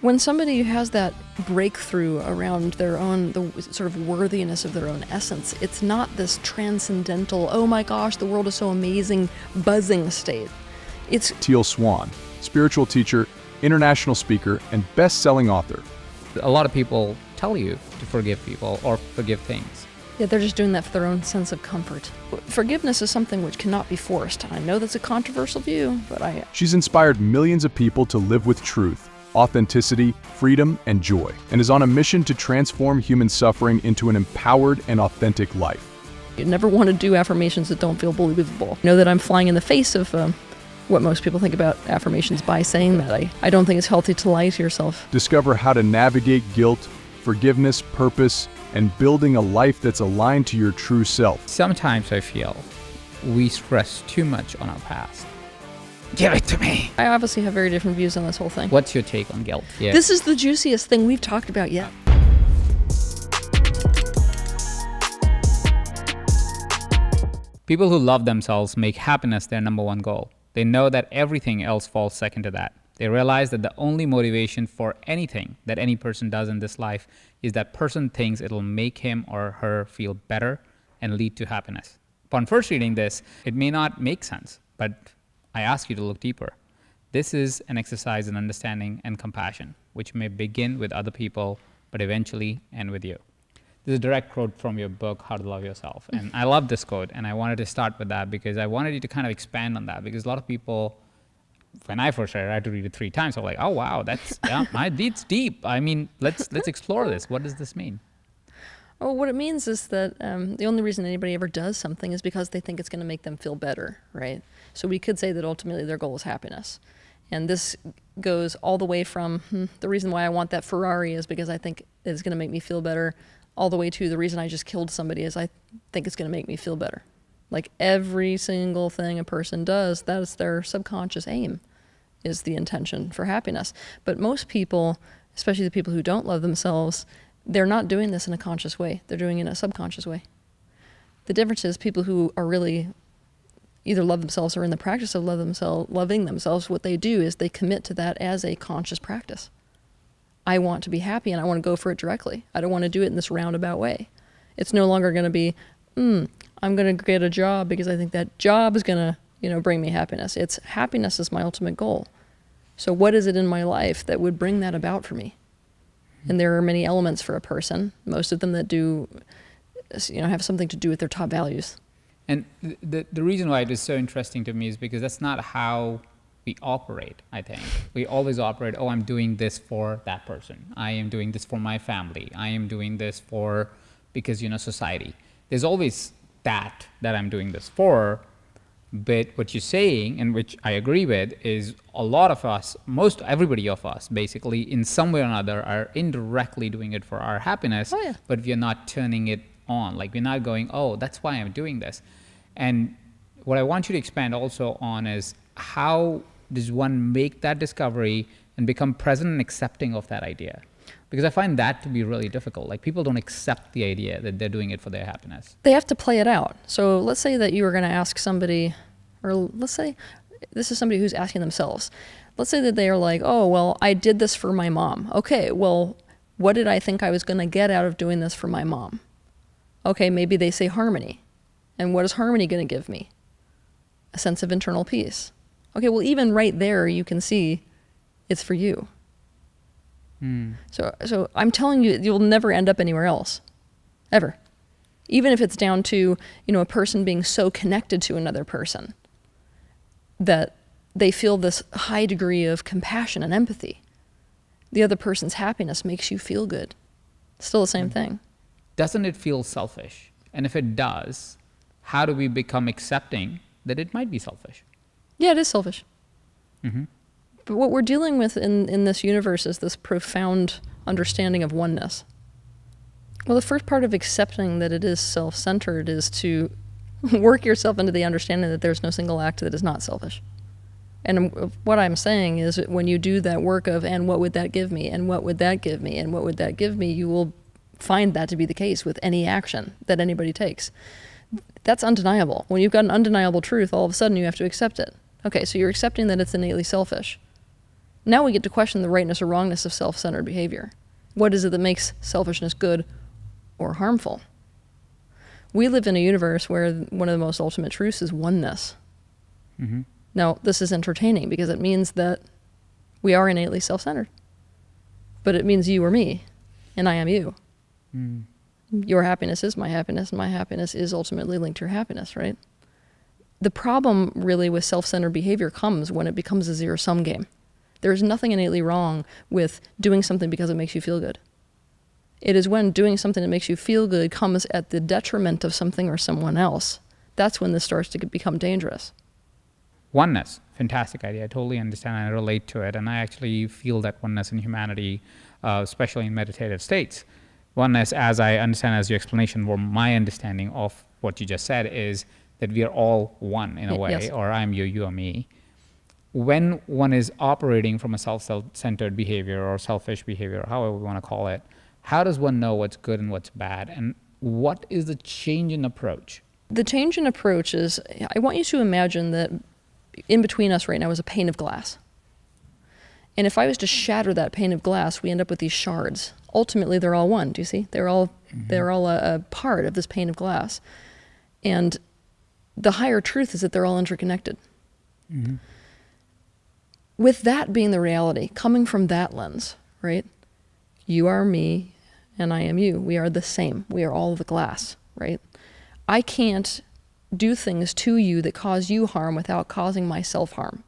when somebody has that breakthrough around their own the sort of worthiness of their own essence it's not this transcendental oh my gosh the world is so amazing buzzing state it's Teal Swan, spiritual teacher, international speaker, and best-selling author. A lot of people tell you to forgive people or forgive things. yeah they're just doing that for their own sense of comfort forgiveness is something which cannot be forced i know that's a controversial view but i She's inspired millions of people to live with truth, authenticity, freedom, and joy, and is on a mission to transform human suffering into an empowered and authentic life. You never want to do affirmations that don't feel believable. Know that I'm flying in the face of um, what most people think about affirmations by saying that. I, I don't think it's healthy to lie to yourself. Discover how to navigate guilt, forgiveness, purpose, and building a life that's aligned to your true self. Sometimes I feel we stress too much on our past. Give it to me. I obviously have very different views on this whole thing. What's your take on guilt? Yeah. This is the juiciest thing we've talked about yet. People who love themselves make happiness their number one goal. They know that everything else falls second to that. They realize that the only motivation for anything that any person does in this life is that person thinks it'll make him or her feel better and lead to happiness. Upon first reading this, it may not make sense, but I ask you to look deeper. This is an exercise in understanding and compassion, which may begin with other people, but eventually end with you. This is a direct quote from your book, How to Love Yourself. Mm. And I love this quote, and I wanted to start with that because I wanted you to kind of expand on that because a lot of people, when I first read it, I had to read it three times. I was like, oh wow, that's yeah, my, it's deep. I mean, let's let's explore this. What does this mean? Well, what it means is that um, the only reason anybody ever does something is because they think it's going to make them feel better, right? So we could say that ultimately their goal is happiness. And this goes all the way from hmm, the reason why I want that Ferrari is because I think it's going to make me feel better, all the way to the reason I just killed somebody is I think it's going to make me feel better. Like every single thing a person does, that is their subconscious aim, is the intention for happiness. But most people, especially the people who don't love themselves, they're not doing this in a conscious way. They're doing it in a subconscious way. The difference is people who are really either love themselves or in the practice of love themselves, loving themselves, what they do is they commit to that as a conscious practice. I want to be happy and I want to go for it directly. I don't want to do it in this roundabout way. It's no longer going to be, hmm, I'm going to get a job because I think that job is going to, you know, bring me happiness. It's happiness is my ultimate goal. So what is it in my life that would bring that about for me? And there are many elements for a person, most of them that do, you know, have something to do with their top values. And the, the reason why it is so interesting to me is because that's not how we operate, I think. We always operate, oh, I'm doing this for that person. I am doing this for my family. I am doing this for, because, you know, society. There's always that that I'm doing this for. But what you're saying, and which I agree with, is a lot of us, most everybody of us, basically, in some way or another, are indirectly doing it for our happiness. Oh, yeah. But we're not turning it on. Like we're not going, oh, that's why I'm doing this. And what I want you to expand also on is how does one make that discovery and become present and accepting of that idea? Because I find that to be really difficult. Like people don't accept the idea that they're doing it for their happiness. they have to play it out. So let's say that you were going to ask somebody, or let's say this is somebody who's asking themselves. Let's say that they are like, oh, well, I did this for my mom. Okay, well, what did I think I was going to get out of doing this for my mom? Okay, maybe they say harmony. And what is harmony going to give me? A sense of internal peace. Okay, well, even right there, you can see it's for you. Hmm. So, so I'm telling you, you'll never end up anywhere else, ever. Even if it's down to you know a person being so connected to another person that they feel this high degree of compassion and empathy. The other person's happiness makes you feel good. Still the same hmm. thing. Doesn't it feel selfish? And if it does, how do we become accepting that it might be selfish? Yeah, it is selfish. Mm-hmm. But what we're dealing with in, in this universe is this profound understanding of oneness. Well, the first part of accepting that it is self centered is to work yourself into the understanding that there's no single act that is not selfish. And what I'm saying is when you do that work of, and what would that give me, and what would that give me, and what would that give me, you will find that to be the case with any action that anybody takes. That's undeniable. When you've got an undeniable truth, all of a sudden you have to accept it. Okay, so you're accepting that it's innately selfish. Now we get to question the rightness or wrongness of self centered behavior. What is it that makes selfishness good or harmful? We live in a universe where one of the most ultimate truths is oneness. Mm-hmm. Now, this is entertaining because it means that we are innately self centered. But it means you or me, and I am you. Mm. Your happiness is my happiness, and my happiness is ultimately linked to your happiness, right? The problem really with self centered behavior comes when it becomes a zero sum game. There's nothing innately wrong with doing something because it makes you feel good. It is when doing something that makes you feel good comes at the detriment of something or someone else. That's when this starts to become dangerous. Oneness, fantastic idea. I totally understand and I relate to it. And I actually feel that oneness in humanity, uh, especially in meditative states. Oneness, as I understand as your explanation, or my understanding of what you just said, is that we are all one in a way, yes. or I'm you, you are me. When one is operating from a self centered behavior or selfish behavior, or however we want to call it, how does one know what's good and what's bad? And what is the change in approach? The change in approach is I want you to imagine that in between us right now is a pane of glass. And if I was to shatter that pane of glass, we end up with these shards. Ultimately, they're all one. Do you see? They're all mm-hmm. they're all a, a, part of this pane of glass. And the higher truth is that they're all interconnected. Mm-hmm. With that being the reality, coming from that lens, right? You are me, and I am you. We are the same. We are all the glass, right? I can't do things to you that cause you harm without causing myself harm.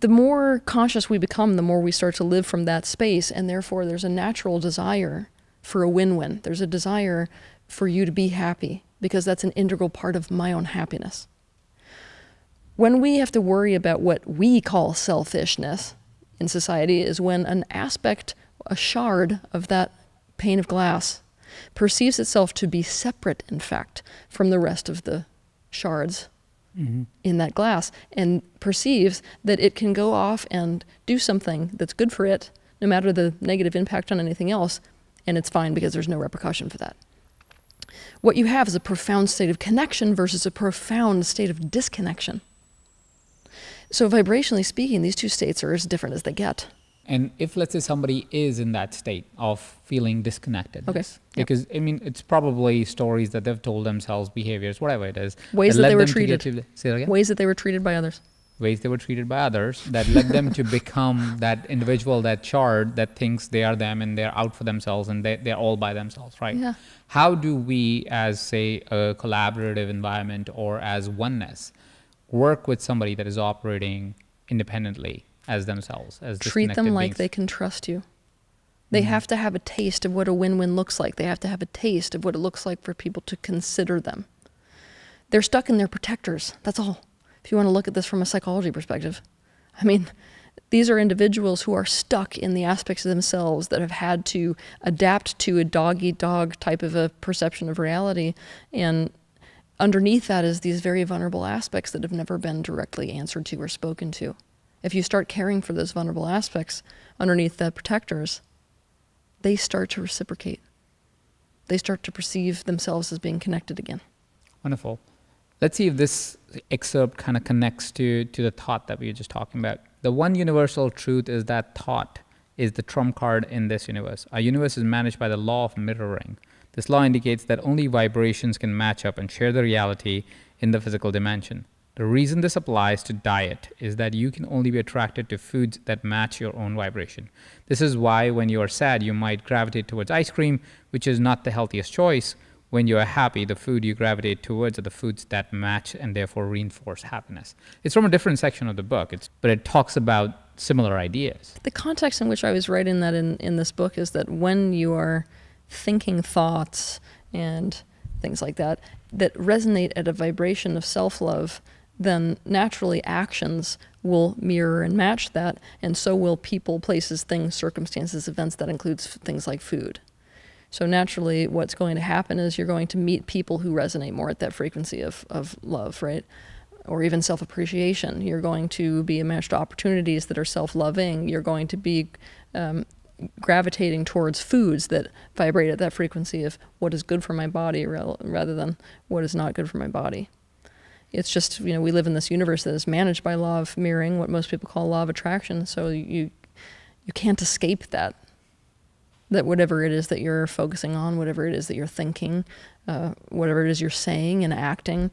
The more conscious we become, the more we start to live from that space, and therefore there's a natural desire for a win win. There's a desire for you to be happy because that's an integral part of my own happiness. When we have to worry about what we call selfishness in society, is when an aspect, a shard of that pane of glass perceives itself to be separate, in fact, from the rest of the shards mm-hmm. in that glass and perceives that it can go off and do something that's good for it, no matter the negative impact on anything else, and it's fine because there's no repercussion for that. What you have is a profound state of connection versus a profound state of disconnection. So, vibrationally speaking, these two states are as different as they get. And if let's say somebody is in that state of feeling disconnected, okay, because yep. I mean it's probably stories that they've told themselves, behaviors, whatever it is, ways that, that they were treated, ways that they were treated by others, ways they were treated by others that led them to become that individual, that shard that thinks they are them and they're out for themselves and they they're all by themselves, right? Yeah. How do we, as say a collaborative environment or as oneness, work with somebody that is operating independently? as themselves as treat them like beings. they can trust you they mm-hmm. have to have a taste of what a win-win looks like they have to have a taste of what it looks like for people to consider them they're stuck in their protectors that's all if you want to look at this from a psychology perspective i mean these are individuals who are stuck in the aspects of themselves that have had to adapt to a dog eat dog type of a perception of reality and underneath that is these very vulnerable aspects that have never been directly answered to or spoken to if you start caring for those vulnerable aspects underneath the protectors, they start to reciprocate. They start to perceive themselves as being connected again. Wonderful. Let's see if this excerpt kind of connects to, to the thought that we were just talking about. The one universal truth is that thought is the trump card in this universe. Our universe is managed by the law of mirroring. This law indicates that only vibrations can match up and share the reality in the physical dimension. The reason this applies to diet is that you can only be attracted to foods that match your own vibration. This is why when you are sad, you might gravitate towards ice cream, which is not the healthiest choice. When you are happy, the food you gravitate towards are the foods that match and therefore reinforce happiness. It's from a different section of the book, it's, but it talks about similar ideas. The context in which I was writing that in, in this book is that when you are thinking thoughts and things like that that resonate at a vibration of self love, then naturally actions will mirror and match that, and so will people, places, things, circumstances, events. That includes things like food. So naturally, what's going to happen is you're going to meet people who resonate more at that frequency of, of love, right? Or even self appreciation. You're going to be matched to opportunities that are self loving. You're going to be um, gravitating towards foods that vibrate at that frequency of what is good for my body rather than what is not good for my body It's just you know we live in this universe that is managed by law of mirroring, what most people call law of attraction. So you you can't escape that. That whatever it is that you're focusing on, whatever it is that you're thinking, uh, whatever it is you're saying and acting,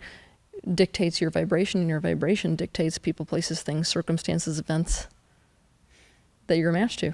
dictates your vibration, and your vibration dictates people, places, things, circumstances, events that you're matched to.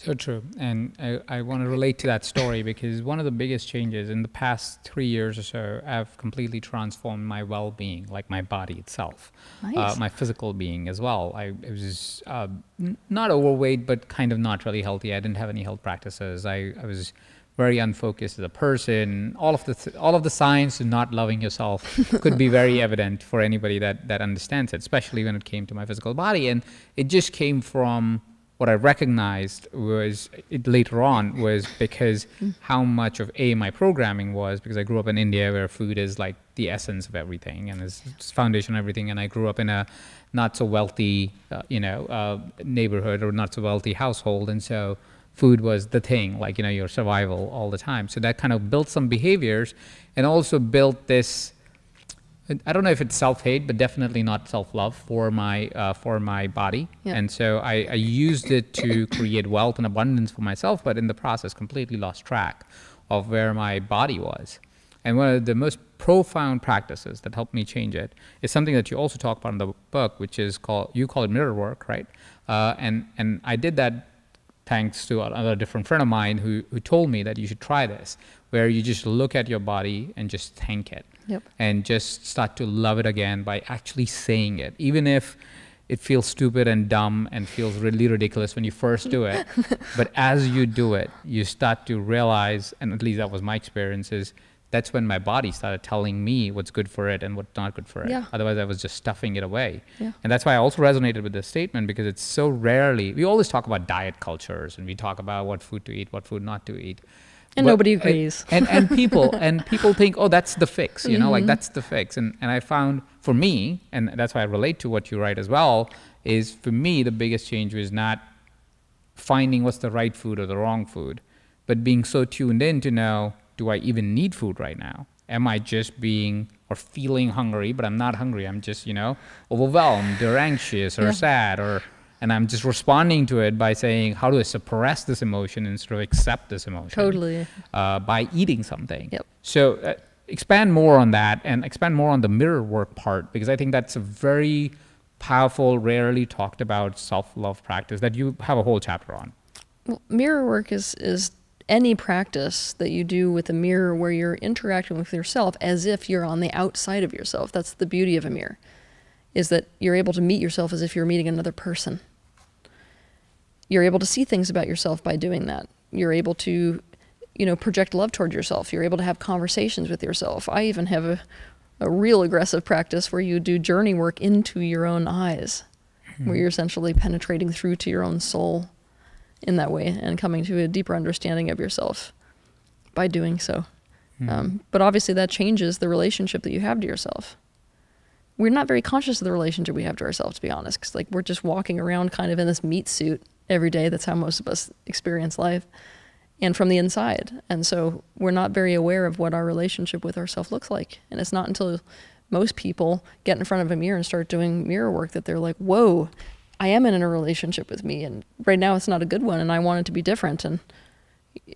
So true. And I, I want to relate to that story because one of the biggest changes in the past three years or so, I've completely transformed my well being, like my body itself, Nice. uh, my physical being as well. I, I was uh, n- not overweight, but kind of not really healthy. I didn't have any health practices. I, I was very unfocused as a person. All of the th- all of the signs of not loving yourself could be very evident for anybody that that understands it, especially when it came to my physical body. And it just came from what I recognized was it later on was because how much of a my programming was because I grew up in India where food is like the essence of everything and is it's foundation of everything. And I grew up in a not so wealthy uh, you know uh, neighborhood or not so wealthy household. And so food was the thing like you know your survival all the time. So that kind of built some behaviors and also built this I don't know if it's self-hate, but definitely not self-love for my uh, for my body. And so I, I used it to create wealth and abundance for myself, but in the process, completely lost track of where my body was. And one of the most profound practices that helped me change it is something that you also talk about in the book, which is called you call it mirror work, right? Uh, and and I did that thanks to another different friend of mine who who told me that you should try this, where you just look at your body and just thank it Yep. and just start to love it again by actually saying it, even if it feels stupid and dumb and feels really ridiculous when you first do it. but as you do it, you start to realize, and at least that was my experience, is that's when my body started telling me what's good for it and what's not good for it. Yeah. Otherwise, I was just stuffing it away. Yeah. And that's why I also resonated with this statement because it's so rarely, we always talk about diet cultures and we talk about what food to eat, what food not to eat. And But- nobody agrees. And, and people and people think, oh, that's the fix, you know, like Mhm. that's the fix. And and I found for me, and that's why I relate to what you write as well, is for me the biggest change was not finding what's the right food or the wrong food, but being so tuned in to know, do I even need food right now? Am I just being or feeling hungry, but I'm not hungry. I'm just, you know, overwhelmed or anxious or Yeah. sad or and I'm just responding to it by saying, how do I suppress this emotion instead of accept this emotion? Totally. uh, by eating something. Yep. So uh, expand more on that and expand more on the mirror work part because I think that's a very powerful, rarely talked about self love practice that you have a whole chapter on. Well, mirror work is is any practice that you do with a mirror where you're interacting with yourself as if you're on the outside of yourself. That's the beauty of a mirror. Is that you're able to meet yourself as if you're meeting another person. You're able to see things about yourself by doing that. You're able to, you know, project love toward yourself. You're able to have conversations with yourself. I even have a, a real aggressive practice where you do journey work into your own eyes, where you're essentially penetrating through to your own soul in that way and coming to a deeper understanding of yourself by doing so. Um, but obviously, that changes the relationship that you have to yourself. We're not very conscious of the relationship we have to ourselves, to be honest, because like we're just walking around kind of in this meat suit every day. That's how most of us experience life, and from the inside. And so we're not very aware of what our relationship with ourselves looks like. And it's not until most people get in front of a mirror and start doing mirror work that they're like, "Whoa, I am in a relationship with me, and right now it's not a good one, and I want it to be different." And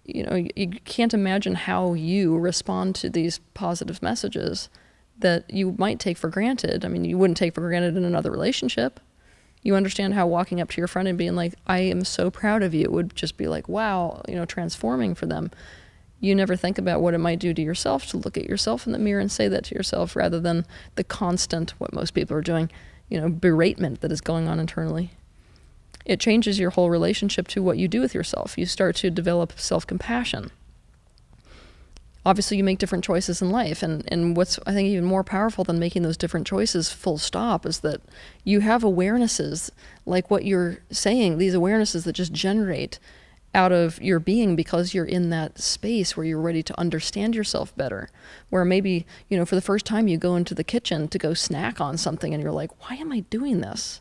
you know, you, can't imagine how you respond to these positive messages that you might take for granted. I mean, you wouldn't take for granted in another relationship. You understand how walking up to your friend and being like, I am so proud of you, would just be like, wow, you know, transforming for them. You never think about what it might do to yourself to look at yourself in the mirror and say that to yourself rather than the constant, what most people are doing, you know, beratement that is going on internally it changes your whole relationship to what you do with yourself. You start to develop self compassion. Obviously, you make different choices in life. And, and what's, I think, even more powerful than making those different choices full stop is that you have awarenesses like what you're saying, these awarenesses that just generate out of your being because you're in that space where you're ready to understand yourself better. Where maybe, you know, for the first time you go into the kitchen to go snack on something and you're like, why am I doing this?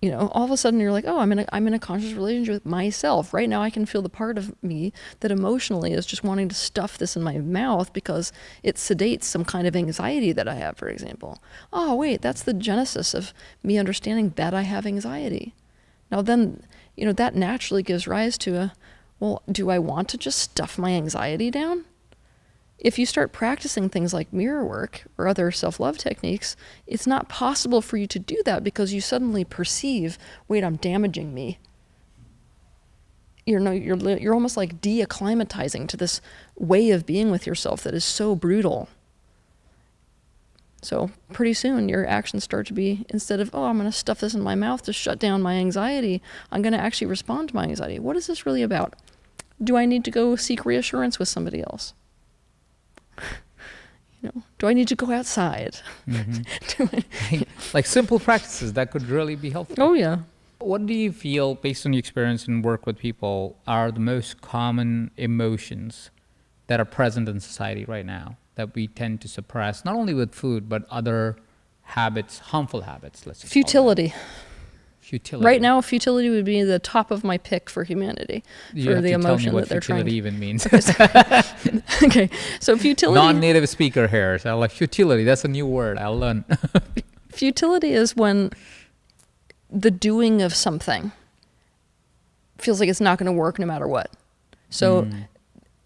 You know, all of a sudden you're like, oh, I'm in a I'm in a conscious relationship with myself. Right now I can feel the part of me that emotionally is just wanting to stuff this in my mouth because it sedates some kind of anxiety that I have, for example. Oh, wait, that's the genesis of me understanding that I have anxiety. Now then, you know, that naturally gives rise to a well, do I want to just stuff my anxiety down? If you start practicing things like mirror work or other self love techniques, it's not possible for you to do that because you suddenly perceive, wait, I'm damaging me. You're, no, you're, you're almost like de-acclimatizing to this way of being with yourself that is so brutal. So pretty soon your actions start to be instead of, oh, I'm going to stuff this in my mouth to shut down my anxiety, I'm going to actually respond to my anxiety. What is this really about? Do I need to go seek reassurance with somebody else? You know, do I need to go outside? Mm-hmm. like simple practices that could really be helpful. Oh yeah. What do you feel, based on your experience and work with people, are the most common emotions that are present in society right now that we tend to suppress, not only with food but other habits, harmful habits? Let's futility. Futility. Right now, futility would be the top of my pick for humanity you for the emotion that they're trying. Futility even means. okay, so futility. Non-native speaker here, so like futility. That's a new word. I'll learn. futility is when the doing of something feels like it's not going to work no matter what. So mm.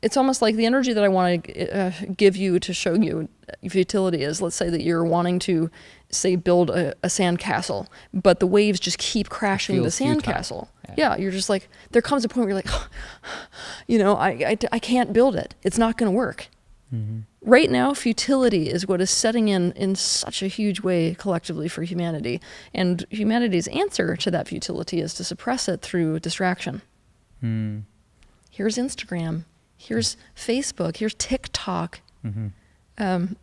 it's almost like the energy that I want to uh, give you to show you futility is. Let's say that you're wanting to say build a, a sandcastle, but the waves just keep crashing the sandcastle. Yeah. yeah. you're just like there comes a point where you're like, you know, I, I, I can't build it. It's not going to work. Mm-hmm. Right now, futility is what is setting in in such a huge way collectively for humanity, and humanity's answer to that futility is to suppress it through distraction. Mm. Here's Instagram. Here's Facebook. Here's TikTok. Mm-hmm. Um,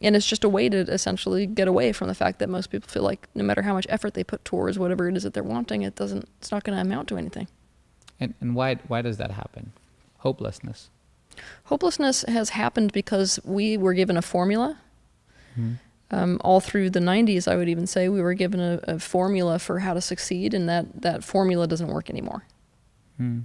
and it's just a way to essentially get away from the fact that most people feel like no matter how much effort they put towards whatever it is that they're wanting, it doesn't. It's not going to amount to anything. And and why why does that happen? Hopelessness. Hopelessness has happened because we were given a formula. Mm-hmm. Um, all through the 90s, I would even say we were given a, a, formula for how to succeed, and that, that formula doesn't work anymore. Mm.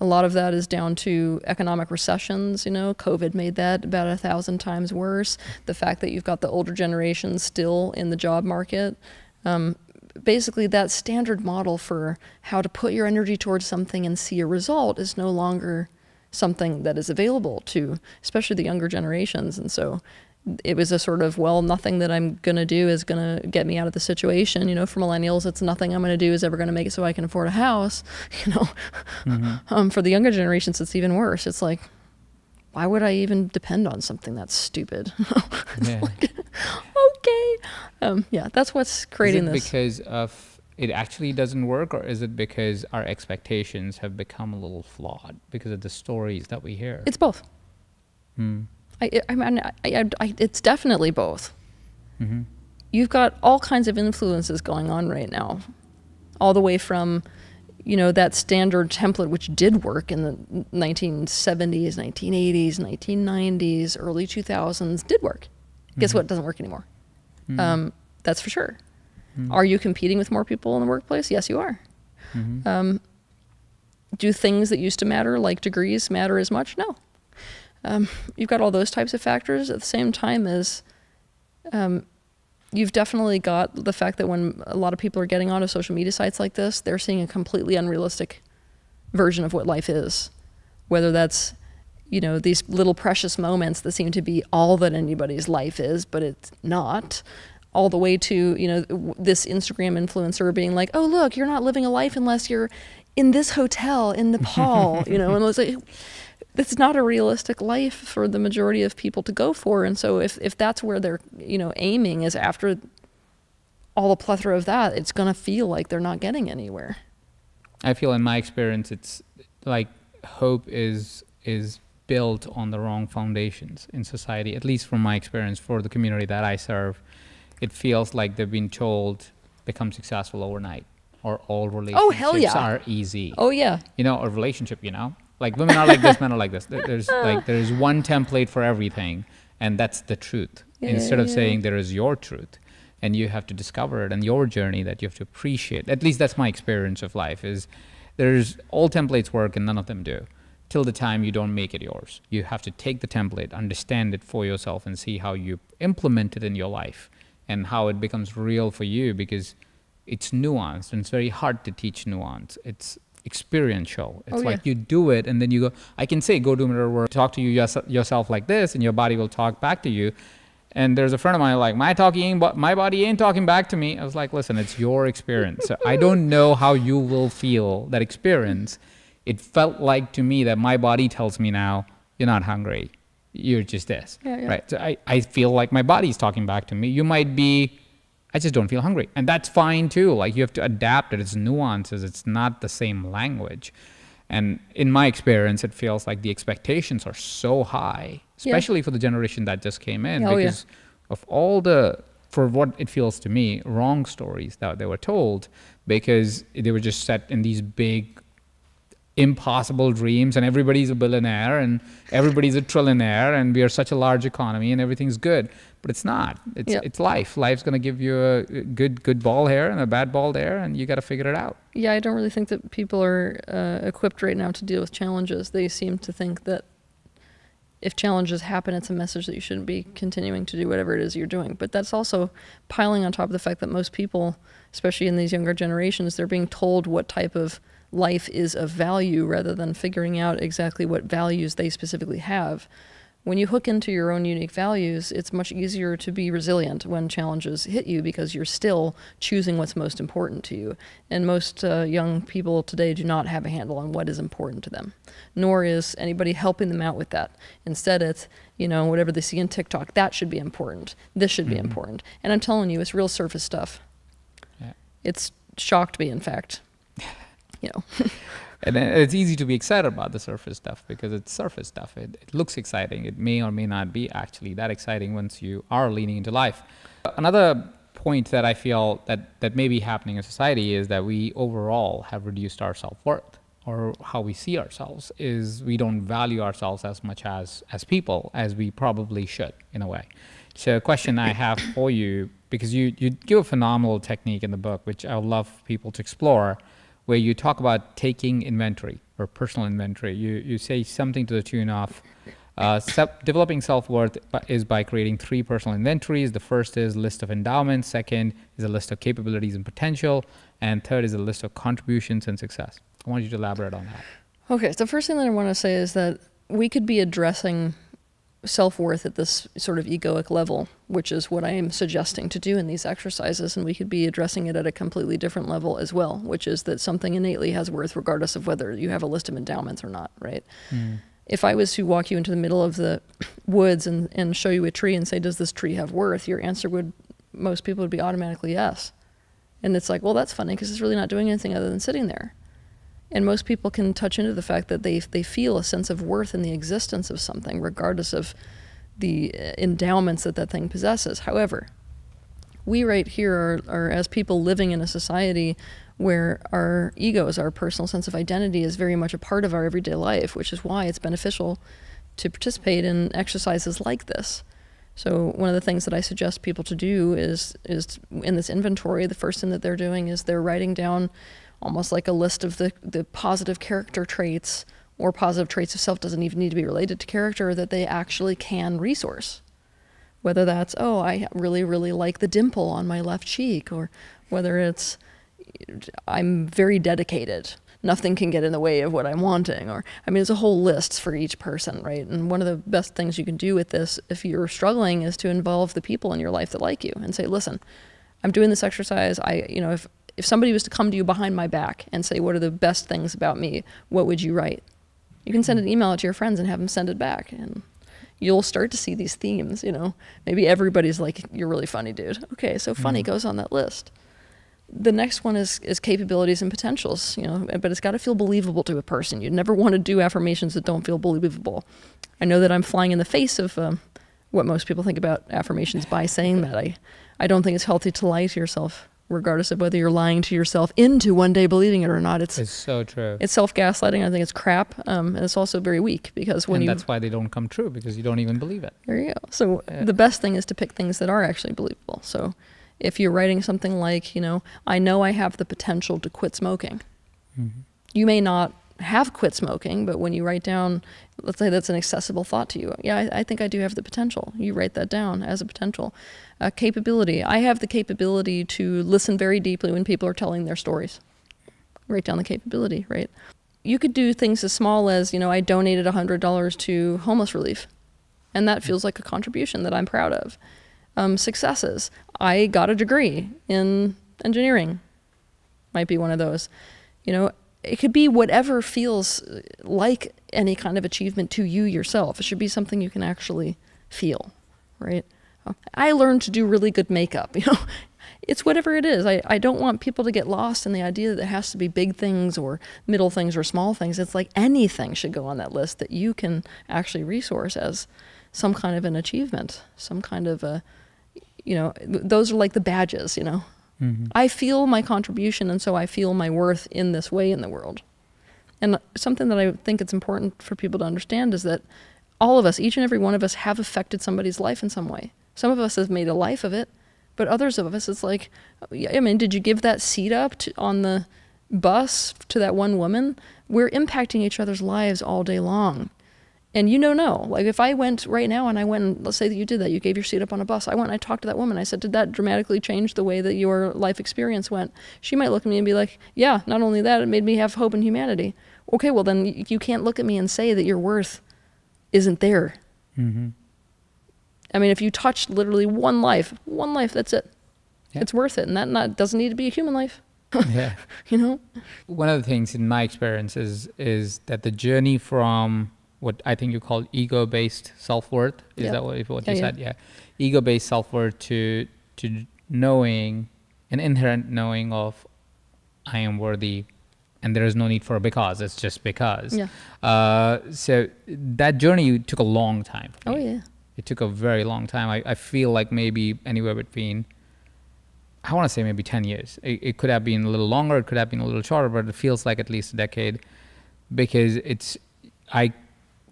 A lot of that is down to economic recessions. You know, COVID made that about a thousand times worse. The fact that you've got the older generation still in the job market. Um, basically, that standard model for how to put your energy towards something and see a result is no longer something that is available to, especially the younger generations. And so it was a sort of well nothing that i'm going to do is going to get me out of the situation. You know for millennials it's nothing i'm going to do is ever going to make it so i can afford a house you know? Mm-hmm. um, for the younger generations it's even worse. It's like why would i even depend on something that's stupid? Yeah. like, okay. Um, yeah that's what's creating is this. because of it actually doesn't work or is it because our expectations have become a little flawed because of the stories that we hear? It's both. Hmm. I, I mean, I, I, it's definitely both. Mm-hmm. You've got all kinds of influences going on right now, all the way from, you know, that standard template which did work in the 1970s, 1980s, 1990s, early 2000s, did work. Mm-hmm. Guess what? Doesn't work anymore. Mm-hmm. Um, that's for sure. Mm-hmm. Are you competing with more people in the workplace? Yes, you are. Mm-hmm. Um, do things that used to matter, like degrees, matter as much? No. Um, you've got all those types of factors at the same time as um, you've definitely got the fact that when a lot of people are getting onto social media sites like this, they're seeing a completely unrealistic version of what life is. Whether that's, you know, these little precious moments that seem to be all that anybody's life is, but it's not. All the way to, you know, this Instagram influencer being like, oh, look, you're not living a life unless you're in this hotel in Nepal, you know, and it's like, it's not a realistic life for the majority of people to go for. And so if, if that's where they're, you know, aiming is after all the plethora of that, it's going to feel like they're not getting anywhere. I feel in my experience, it's like hope is, is built on the wrong foundations in society, at least from my experience for the community that I serve. It feels like they've been told become successful overnight or all relationships oh, hell yeah. are easy. Oh yeah. You know, a relationship, you know, like women are like this, men are like this. There's like there's one template for everything, and that's the truth. Yeah, Instead of yeah. saying there is your truth. and you have to discover it and your journey that you have to appreciate. At least that's my experience of life is there's all templates work and none of them do till the time you don't make it yours. You have to take the template, understand it for yourself and see how you implement it in your life and how it becomes real for you because it's nuanced and it's very hard to teach nuance. It's experiential. It's Oh, yeah. like you do it and then you go, I can say, go to mirror work, talk to you yours- yourself like this, and your body will talk back to you. And there's a friend of mine like, my talking, my body ain't talking back to me. I was like, listen, it's your experience. So I don't know how you will feel that experience. It felt like to me that my body tells me now, you're not hungry. You're just this. Yeah, yeah. Right. So I, I feel like my body's talking back to me. You might be, I just don't feel hungry. And that's fine too. Like you have to adapt it. It's nuances. It's not the same language. And in my experience, it feels like the expectations are so high, Yeah. especially for the generation that just came in, Oh, yeah. because of all the, for what it feels to me, wrong stories that they were told, because they were just set in these big impossible dreams and everybody's a billionaire and everybody's a trillionaire and we are such a large economy and everything's good but it's not it's it's life life's going to give you a good good ball here and a bad ball there and you got to figure it out Yeah, I don't really think that people are uh, equipped right now to deal with challenges. They seem to think that if challenges happen, it's a message that you shouldn't be continuing to do whatever it is you're doing. But that's also piling on top of the fact that most people, especially in these younger generations, they're being told what type of life is of value rather than figuring out exactly what values they specifically have. When you hook into your own unique values, it's much easier to be resilient when challenges hit you because you're still choosing what's most important to you. And most uh, young people today do not have a handle on what is important to them, nor is anybody helping them out with that. Instead, it's, you know, whatever they see in TikTok, that should be important. This should be Mhm. important. And I'm telling you, it's real surface stuff. Yeah. It's shocked me, in fact. You know, and it's easy to be excited about the surface stuff because it's surface stuff. It, it looks exciting. It may or may not be actually that exciting once you are leaning into life. Another point that i feel that that may be happening in society is that we overall have reduced our self-worth or how we see ourselves is we don't value ourselves as much as as people as we probably should in a way. So a question i have for you because you you give a phenomenal technique in the book which i would love people to explore where you talk about taking inventory or personal inventory. You, you say something to the tune of uh, developing self worth is by creating three personal inventories. The first is list of endowments, second is a list of capabilities and potential, and third is a list of contributions and success. I want you to elaborate on that. Okay, so the first thing that I want to say is that we could be addressing self worth at this sort of egoic level, which is what I am suggesting to do in these exercises, and we could be addressing it at a completely different level as well, which is that something innately has worth regardless of whether you have a list of endowments or not, right? Mm. If I was to walk you into the middle of the woods and, and show you a tree and say, Does this tree have worth? Your answer would, most people would be automatically yes. And it's like, Well, that's funny because it's really not doing anything other than sitting there. And most people can touch into the fact that they, they feel a sense of worth in the existence of something, regardless of the uh, endowments that that thing possesses. However, we right here are, are as people living in a society where our egos, our personal sense of identity, is very much a part of our everyday life, which is why it's beneficial to participate in exercises like this. So one of the things that I suggest people to do is is in this inventory, the first thing that they're doing is they're writing down almost like a list of the, the positive character traits or positive traits of self doesn't even need to be related to character that they actually can resource. Whether that's, oh, I really, really like the dimple on my left cheek, or whether it's, I'm very dedicated. Nothing can get in the way of what I'm wanting. Or, I mean, there's a whole list for each person, right? And one of the best things you can do with this, if you're struggling, is to involve the people in your life that like you and say, listen, I'm doing this exercise. I, you know, if, if somebody was to come to you behind my back and say, what are the best things about me? What would you write? You can send an email to your friends and have them send it back. And you'll start to see these themes, you know. Maybe everybody's like, you're really funny, dude. Okay, so funny Mhm. goes on that list. The next one is, is capabilities and potentials, you know, but it's got to feel believable to a person. You never want to do affirmations that don't feel believable. I know that I'm flying in the face of um, what most people think about affirmations by saying that. I, I don't think it's healthy to lie to yourself, regardless of whether you're lying to yourself into one day believing it or not. It's It's so true. it's self gaslighting. I think it's crap, um, and it's also very weak because when and you that's why they don't come true because you don't even believe it. there you go. So Yeah. the best thing is to pick things that are actually believable. So If you're writing something like, you know, I know I have the potential to quit smoking. Mm-hmm. You may not have quit smoking, but when you write down, let's say that's an accessible thought to you. Yeah, I, I think I do have the potential. You write that down as a potential. Uh, capability. I have the capability to listen very deeply when people are telling their stories. Write down the capability, right? You could do things as small as, you know, I donated $100 to homeless relief. And that feels like a contribution that I'm proud of. Um, successes. I got a degree in engineering. Might be one of those. You know, it could be whatever feels uh, like any kind of achievement to you yourself. It should be something you can actually feel, right? I learned to do really good makeup, you know. It's whatever it is. I, I don't want people to get lost in the idea that it has to be big things or middle things or small things. It's like anything should go on that list that you can actually resource as some kind of an achievement, some kind of a, you know, those are like the badges, you know. Mm-hmm. I feel my contribution, and so I feel my worth in this way in the world. And something that I think it's important for people to understand is that all of us, each and every one of us, have affected somebody's life in some way. Some of us have made a life of it, but others of us, it's like, I mean, did you give that seat up to, on the bus to that one woman? We're impacting each other's lives all day long. And you know, no. Like if I went right now and I went, and, let's say that you did that, you gave your seat up on a bus. I went and I talked to that woman. I said, did that dramatically change the way that your life experience went? She might look at me and be like, yeah, not only that, it made me have hope in humanity. Okay, well then you can't look at me and say that your worth isn't there. Mm-hmm. I mean, if you touched literally one life, one life, that's it. Yeah. It's worth it, and that not doesn't need to be a human life. yeah. You know. One of the things in my experience is is that the journey from what I think you call ego-based self-worth is Yeah. that what, what Yeah, you yeah. said? Yeah, ego-based self-worth to to knowing an inherent knowing of I am worthy, and there is no need for a because. It's just because. Yeah. Uh, so that journey took a long time. Oh yeah. It took a very long time. I, I feel like maybe anywhere between, I want to say maybe 10 years. It, it could have been a little longer, it could have been a little shorter, but it feels like at least a decade because it's, I,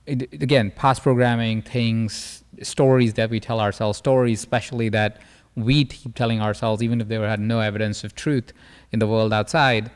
it, again, past programming, things, stories that we tell ourselves, stories especially that we keep telling ourselves, even if they had no evidence of truth in the world outside,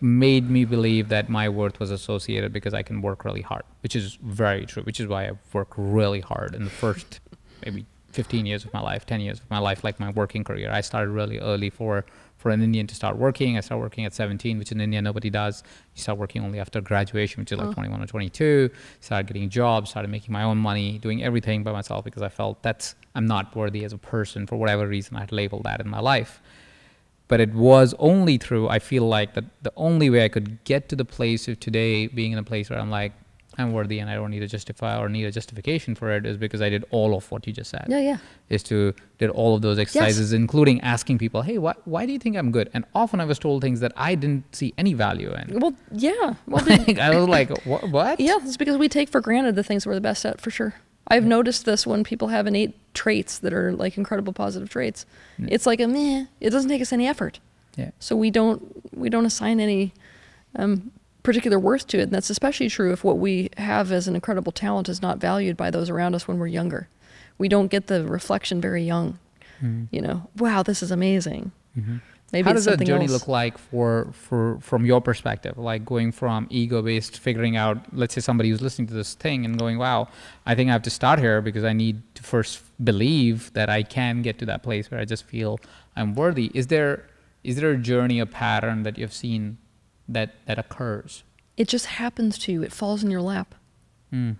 made me believe that my worth was associated because I can work really hard, which is very true, which is why I work really hard in the first maybe 15 years of my life, 10 years of my life, like my working career. I started really early for, for an Indian to start working. I started working at 17, which in India nobody does. You start working only after graduation, which is like Oh. 21 or 22. Started getting jobs, started making my own money, doing everything by myself because I felt that's, I'm not worthy as a person for whatever reason I had labeled that in my life but it was only through i feel like that the only way i could get to the place of today being in a place where i'm like i'm worthy and i don't need to justify or need a justification for it is because i did all of what you just said Yeah, yeah. is to did all of those exercises including asking people hey why, why do you think i'm good and often i was told things that i didn't see any value in Well, yeah. Well, did, i was like what, what? yeah. It's because we take for granted the things we're the best at, for sure. I've noticed this when people have innate traits that are like incredible positive traits. Mm. It's like a meh. It doesn't take us any effort. yeah So we don't we don't assign any um, particular worth to it. And that's especially true if what we have as an incredible talent is not valued by those around us when we're younger. We don't get the reflection very young. Mhm. You know, wow, this is amazing. Mhm. Maybe how does that journey else. look like for for from your perspective like going from ego based figuring out let's say somebody who's listening to this thing and going wow i think i have to start here because i need to first believe that i can get to that place where i just feel i'm worthy is there is there a journey a pattern that you've seen that that occurs It just happens to you. It falls in your lap. Mm.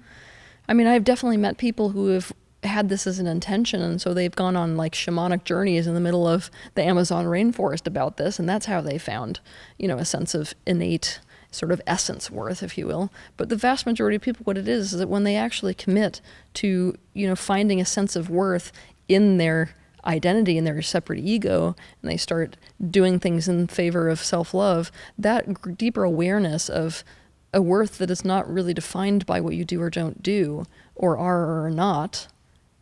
I mean, I've definitely met people who have had this as an intention, and so they've gone on like shamanic journeys in the middle of the Amazon rainforest about this, and that's how they found, you know, a sense of innate sort of essence worth, if you will. But the vast majority of people, what it is, is that when they actually commit to, you know, finding a sense of worth in their identity and their separate ego and they start doing things in favor of self-love that gr- deeper awareness of a worth that is not really defined by what you do or don't do or are or are not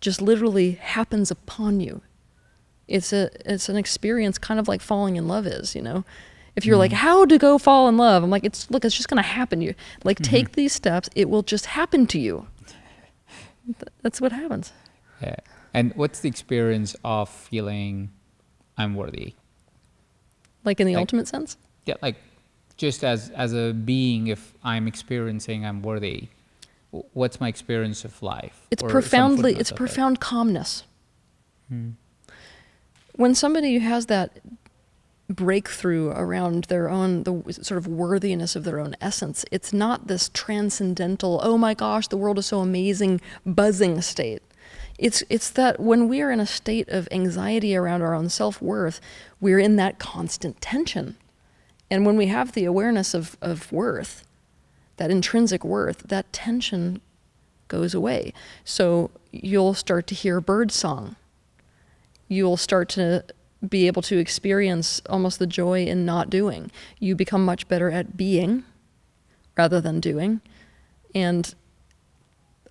just literally happens upon you. It's a it's an experience kind of like falling in love is you know? If you're like mm-hmm. how to go fall in love? I'm like it's look it's just going to happen to you. Like mm-hmm. take these steps it will just happen to you. Th- that's what happens. Yeah. And what's the experience of feeling I'm worthy. Like in the Like- ultimate sense? Yeah, like just as as a being, if I'm experiencing I'm worthy, what's my experience of life? It's profoundly, it's of it. profound calmness. Hmm. When somebody has that breakthrough around their own, the sort of worthiness of their own essence, it's not this transcendental, oh my gosh, the world is so amazing, buzzing state. It's, it's that when we are in a state of anxiety around our own self worth, we're in that constant tension. And when we have the awareness of, of worth, that intrinsic worth, that tension goes away. So you'll start to hear bird song. You'll start to be able to experience almost the joy in not doing. You become much better at being rather than doing. And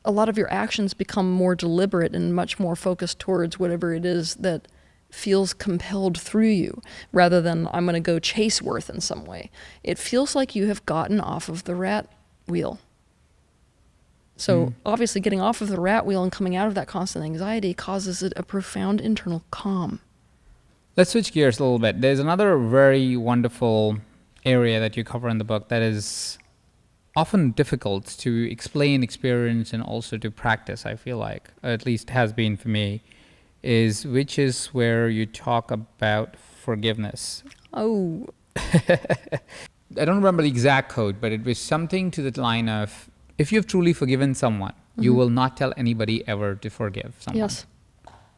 a lot of your actions become more deliberate and much more focused towards whatever it is that feels compelled through you rather than I'm going to go chase worth in some way. It feels like you have gotten off of the rat wheel. So Mm. obviously, getting off of the rat wheel and coming out of that constant anxiety causes it a profound internal calm. Let's switch gears a little bit. There's another very wonderful area that you cover in the book that is often difficult to explain, experience, and also to practice. I feel like, at least has been for me, is which is where you talk about forgiveness. Oh, I don't remember the exact code, but it was something to the line of if you've truly forgiven someone, you Mhm. will not tell anybody ever to forgive someone. yes.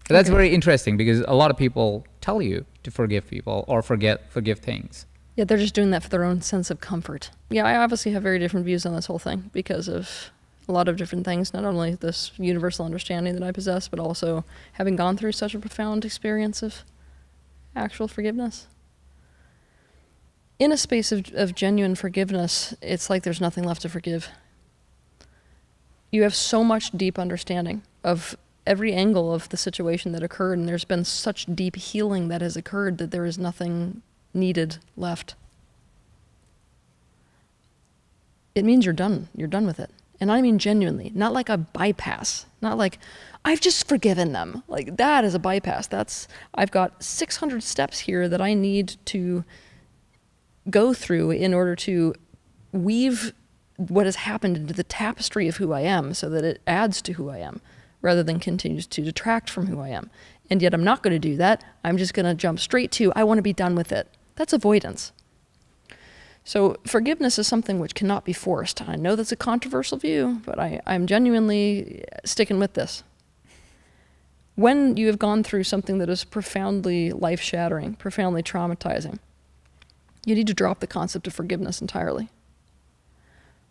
But that's Okay. very interesting because a lot of people tell you to forgive people or forget forgive things. Yeah, they're just doing that for their own sense of comfort. Yeah, I obviously have very different views on this whole thing because of a lot of different things, not only this universal understanding that I possess, but also having gone through such a profound experience of actual forgiveness. In a space of, of genuine forgiveness, it's like there's nothing left to forgive. You have so much deep understanding of every angle of the situation that occurred, and there's been such deep healing that has occurred that there is nothing needed left. It means you're done. You're done with it. And I mean genuinely, not like a bypass, not like I've just forgiven them. Like that is a bypass. That's I've got 600 steps here that I need to go through in order to weave what has happened into the tapestry of who I am so that it adds to who I am rather than continues to detract from who I am. And yet I'm not going to do that. I'm just going to jump straight to I want to be done with it. That's avoidance. So forgiveness is something which cannot be forced. I know that's a controversial view, but I, I'm genuinely sticking with this. When you have gone through something that is profoundly life shattering, profoundly traumatizing, you need to drop the concept of forgiveness entirely.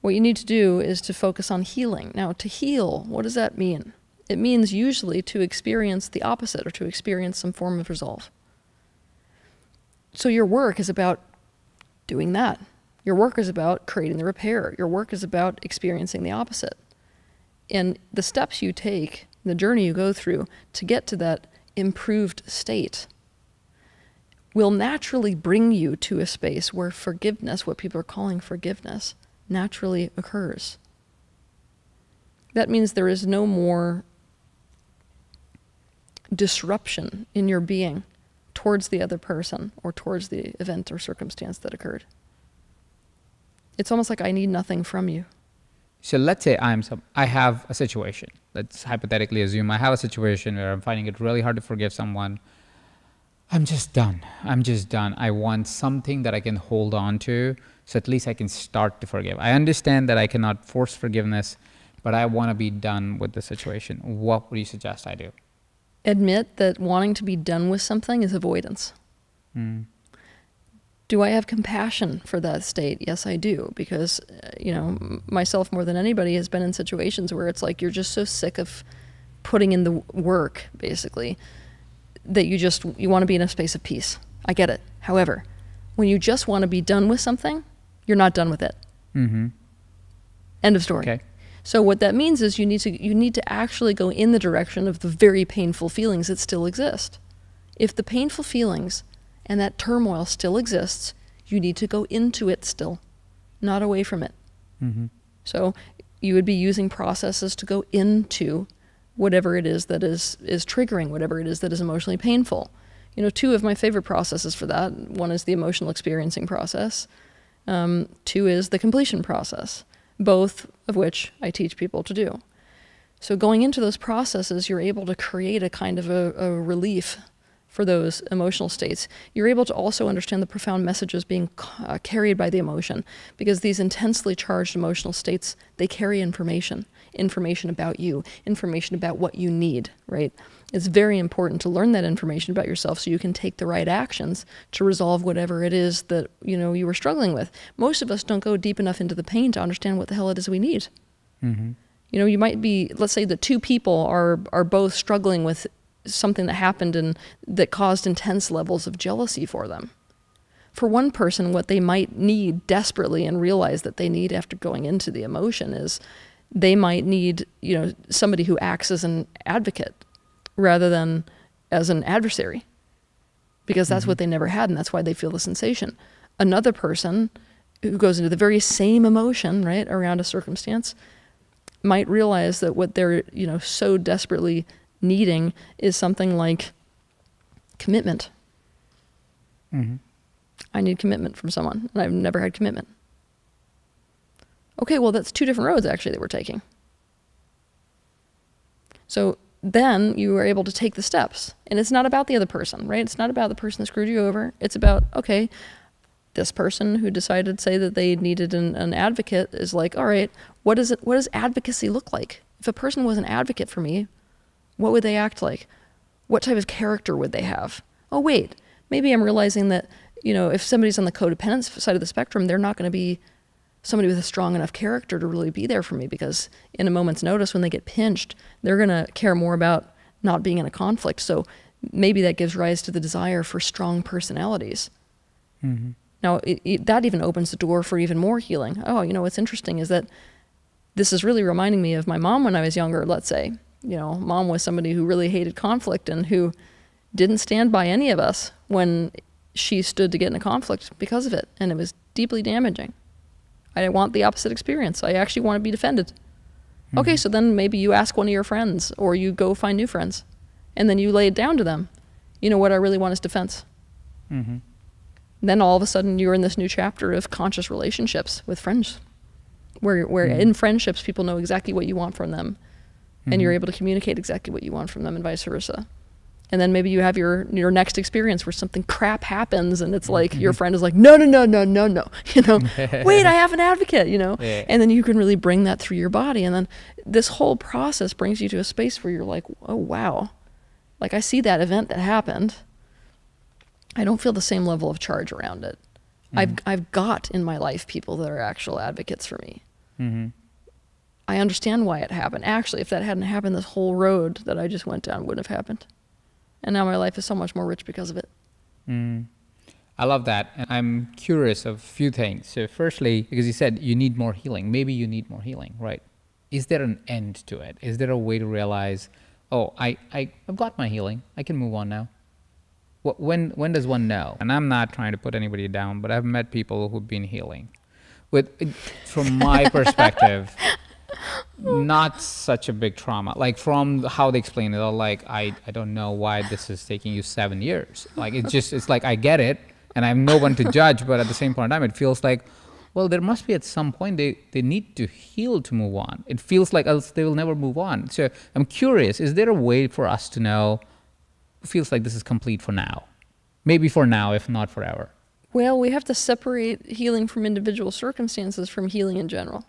What you need to do is to focus on healing. Now, to heal, what does that mean? It means usually to experience the opposite or to experience some form of resolve. So, your work is about doing that. Your work is about creating the repair. Your work is about experiencing the opposite. And the steps you take, the journey you go through to get to that improved state, will naturally bring you to a space where forgiveness, what people are calling forgiveness, naturally occurs. That means there is no more disruption in your being towards the other person or towards the event or circumstance that occurred. It's almost like I need nothing from you. So let's say I'm some I have a situation. Let's hypothetically assume I have a situation where I'm finding it really hard to forgive someone. I'm just done. I'm just done. I want something that I can hold on to so at least I can start to forgive. I understand that I cannot force forgiveness, but I want to be done with the situation. What would you suggest I do? Admit that wanting to be done with something is avoidance. Hmm. Do I have compassion for that state? Yes, I do, because uh, you know myself more than anybody has been in situations where it's like you're just so sick of putting in the work, basically, that you just you want to be in a space of peace. I get it. However, when you just want to be done with something, you're not done with it. Mm-hmm. End of story. Okay. So what that means is you need to you need to actually go in the direction of the very painful feelings that still exist. If the painful feelings and that turmoil still exists, you need to go into it still, not away from it. Mm-hmm. So you would be using processes to go into whatever it is that is is triggering, whatever it is that is emotionally painful. You know, two of my favorite processes for that one is the emotional experiencing process, um, two is the completion process, both of which I teach people to do. So, going into those processes, you're able to create a kind of a, a relief for those emotional states. You're able to also understand the profound messages being uh, carried by the emotion because these intensely charged emotional states, they carry information, information about you, information about what you need, right? It's very important to learn that information about yourself so you can take the right actions to resolve whatever it is that, you know, you were struggling with. Most of us don't go deep enough into the pain to understand what the hell it is we need. Mm-hmm. You know, you might be, let's say the two people are are both struggling with something that happened and that caused intense levels of jealousy for them. For one person, what they might need desperately and realize that they need after going into the emotion is they might need, you know, somebody who acts as an advocate rather than as an adversary. Because that's mm-hmm. what they never had and that's why they feel the sensation. Another person who goes into the very same emotion, right, around a circumstance might realize that what they're, you know, so desperately needing is something like commitment. Mm-hmm. I need commitment from someone, and I've never had commitment. Okay, well, that's two different roads actually that we're taking. So then you are able to take the steps. And it's not about the other person, right? It's not about the person that screwed you over. It's about, okay, this person who decided to say that they needed an, an advocate is like, all right, what does it what does advocacy look like? If a person was an advocate for me, what would they act like? What type of character would they have? Oh, wait, maybe I'm realizing that, you know, if somebody's on the codependence side of the spectrum, they're not going to be somebody with a strong enough character to really be there for me because in a moment's notice, when they get pinched, they're going to care more about not being in a conflict. So maybe that gives rise to the desire for strong personalities. Mm-hmm. Now, it, it, that even opens the door for even more healing. Oh, you know, what's interesting is that this is really reminding me of my mom when I was younger, let's say you know, mom was somebody who really hated conflict and who didn't stand by any of us when she stood to get in a conflict because of it. And it was deeply damaging. I want the opposite experience. I actually want to be defended. Mm-hmm. Okay, so then maybe you ask one of your friends or you go find new friends and then you lay it down to them. You know, what I really want is defense. Mm-hmm. Then all of a sudden you're in this new chapter of conscious relationships with friends where, where mm-hmm. in friendships people know exactly what you want from them and mm-hmm. you're able to communicate exactly what you want from them and vice versa and then maybe you have your your next experience where something crap happens and it's like mm-hmm. your friend is like no no no no no no you know wait i have an advocate you know yeah. and then you can really bring that through your body and then this whole process brings you to a space where you're like oh wow like i see that event that happened i don't feel the same level of charge around it mm-hmm. i've i've got in my life people that are actual advocates for me mm-hmm. I understand why it happened. Actually, if that hadn't happened, this whole road that I just went down wouldn't have happened. And now my life is so much more rich because of it. Mm. I love that. And I'm curious of a few things. So, firstly, because you said you need more healing, maybe you need more healing, right? Is there an end to it? Is there a way to realize, oh, I, I, I've got my healing. I can move on now? When, when does one know? And I'm not trying to put anybody down, but I've met people who've been healing. With, from my perspective, not such a big trauma. Like from how they explain it, all like I, I don't know why this is taking you seven years. Like it's just it's like I get it, and I'm no one to judge, but at the same point in time, it feels like, well, there must be at some point they they need to heal to move on. It feels like else they will never move on. So I'm curious, is there a way for us to know? Feels like this is complete for now, maybe for now, if not forever. Well, we have to separate healing from individual circumstances from healing in general.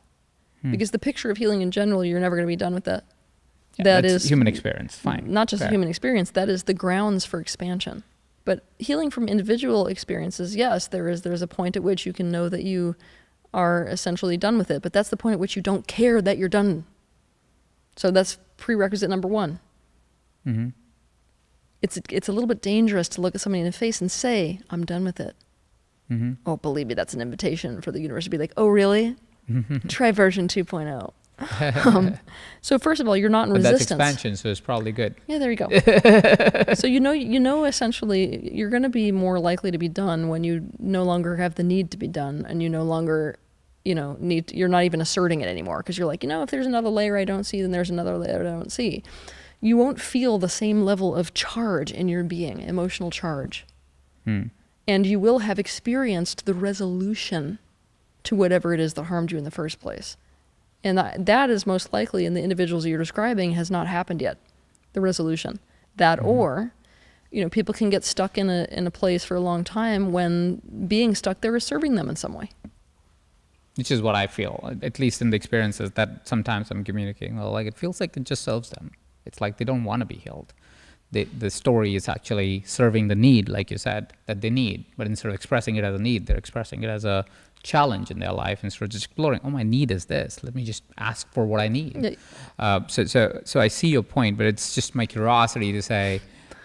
Hmm. Because the picture of healing in general, you're never going to be done with that. Yeah, that is human experience. Fine. Not just Fair. human experience. That is the grounds for expansion. But healing from individual experiences, yes, there is there's a point at which you can know that you are essentially done with it. But that's the point at which you don't care that you're done. So that's prerequisite number one. Mm-hmm. It's it's a little bit dangerous to look at somebody in the face and say, "I'm done with it." Mm-hmm. Oh, believe me, that's an invitation for the universe to be like, "Oh, really? Try version 2.0. um, so first of all, you're not in but resistance. That's expansion, so it's probably good. Yeah, there you go. so you know, you know, essentially, you're going to be more likely to be done when you no longer have the need to be done, and you no longer, you know, need. To, you're not even asserting it anymore because you're like, you know, if there's another layer I don't see, then there's another layer I don't see. you won't feel the same level of charge in your being, emotional charge. Hmm. And you will have experienced the resolution to whatever it is that harmed you in the first place. And that, that is most likely in the individuals you're describing has not happened yet, the resolution. That Mhm. or, you know, people can get stuck in a, in a place for a long time when being stuck there is serving them in some way. which is what I feel, at least in the experiences that sometimes I'm communicating. well, Like it feels like it just serves them. It's like they don't want to be healed. The the story is actually serving the need, like you said, that they need. But instead of expressing it as a need, they're expressing it as a challenge in their life instead of just exploring. Oh, my need is this. Let me just ask for what I need. Uh, so so so I see your point, but it's just my curiosity to say.